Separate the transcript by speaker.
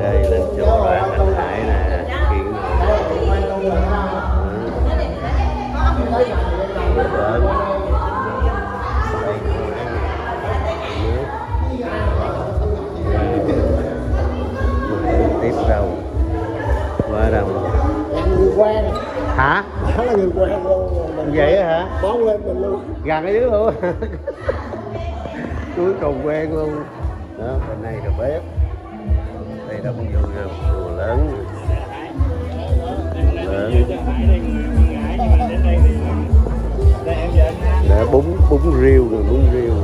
Speaker 1: đây lên chỗ đoạn anh hải nè kiện tiếp rau qua đâu?
Speaker 2: người quen
Speaker 1: hả
Speaker 2: đó là người quen luôn mình
Speaker 1: vậy hả?
Speaker 2: Bón lên mình luôn
Speaker 1: gần ở dưới luôn. Cuối cùng quen luôn. Đó, bên này là bếp đông vui không chùa lớn. Bún bún riêu rồi bún riêu.